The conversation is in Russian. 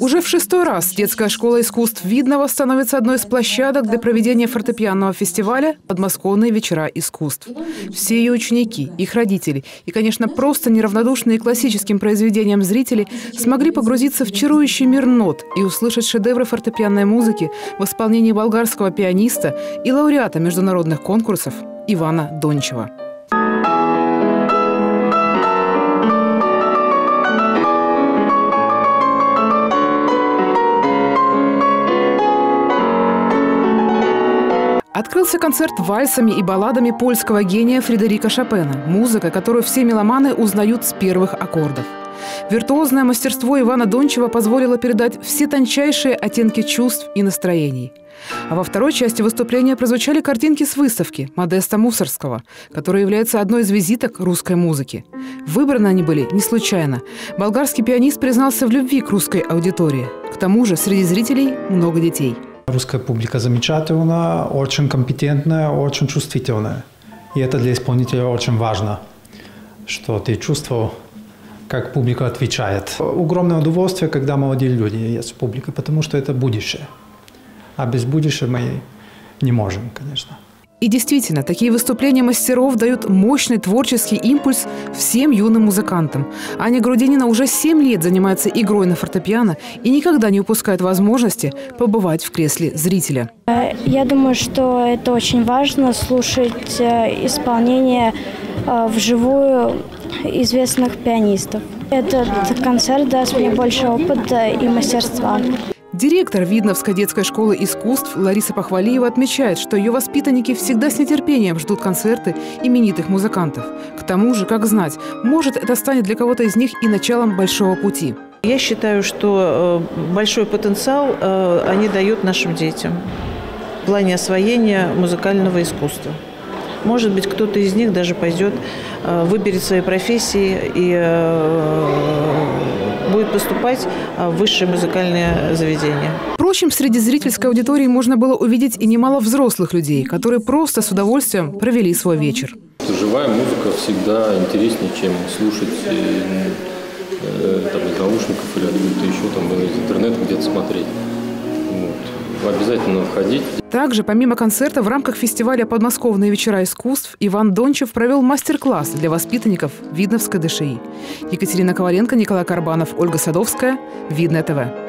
Уже в шестой раз детская школа искусств Видного становится одной из площадок для проведения фортепианного фестиваля «Подмосковные вечера искусств». Все ее ученики, их родители и, конечно, просто неравнодушные классическим произведениям зрители смогли погрузиться в чарующий мир нот и услышать шедевры фортепианной музыки в исполнении болгарского пианиста и лауреата международных конкурсов Ивана Дончева. Открылся концерт вальсами и балладами польского гения Фредерика Шопена, музыка, которую все меломаны узнают с первых аккордов. Виртуозное мастерство Ивана Дончева позволило передать все тончайшие оттенки чувств и настроений. А во второй части выступления прозвучали картинки с выставки Модеста Мусорского, которая является одной из визиток русской музыки. Выбраны они были не случайно. Болгарский пианист признался в любви к русской аудитории. К тому же среди зрителей много детей – Русская публика замечательная, очень компетентная, очень чувствительная. И это для исполнителя очень важно, что ты чувствовал, как публика отвечает. Огромное удовольствие, когда молодые люди есть в публике, потому что это будущее. А без будущего мы не можем, конечно. И действительно, такие выступления мастеров дают мощный творческий импульс всем юным музыкантам. Аня Грудинина уже 7 лет занимается игрой на фортепиано и никогда не упускает возможности побывать в кресле зрителя. Я думаю, что это очень важно слушать э, исполнение э, вживую известных пианистов. Этот концерт даст мне больше опыта и мастерства. Директор Видновской детской школы искусств Лариса Похвалиева отмечает, что ее воспитанники всегда с нетерпением ждут концерты именитых музыкантов. К тому же, как знать, может, это станет для кого-то из них и началом большого пути. Я считаю, что э, большой потенциал э, они дают нашим детям в плане освоения музыкального искусства. Может быть, кто-то из них даже пойдет, э, выберет свои профессии и поступать а, в высшее музыкальное заведение. Впрочем, среди зрительской аудитории можно было увидеть и немало взрослых людей, которые просто с удовольствием провели свой вечер. Живая музыка всегда интереснее, чем слушать э, э, там, из наушников или откуда-то еще, там, из интернета где-то смотреть. Вот. Обязательно входить. Также, помимо концерта, в рамках фестиваля «Подмосковные вечера искусств» Иван Дончев провел мастер-класс для воспитанников Видновской ДШИ. Екатерина Коваленко, Николай Карбанов, Ольга Садовская. Видное ТВ.